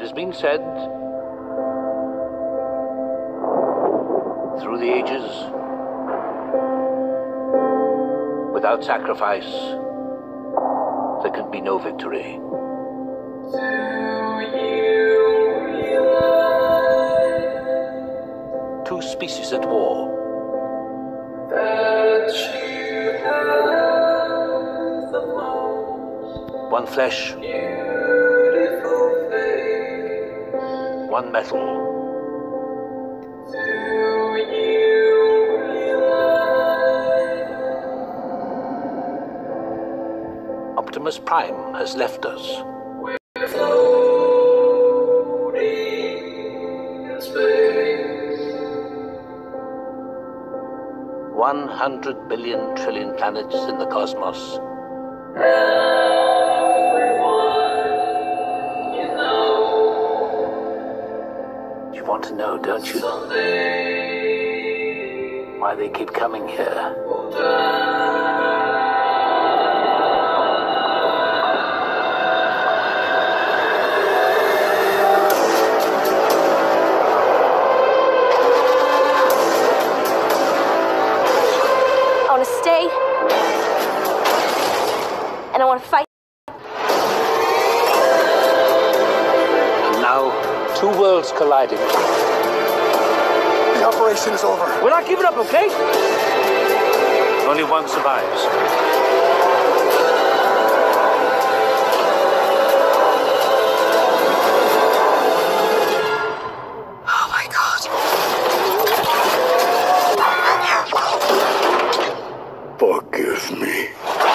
has been said through the ages without sacrifice, there can be no victory. Two species at war. One flesh, one metal. Optimus Prime has left us. One hundred billion trillion planets in the cosmos. Want to know, don't you? Why they keep coming here. I want to stay. And I want to fight. Two worlds colliding. The operation is over. We're not giving up, okay? Only one survives. Oh my god. Forgive me.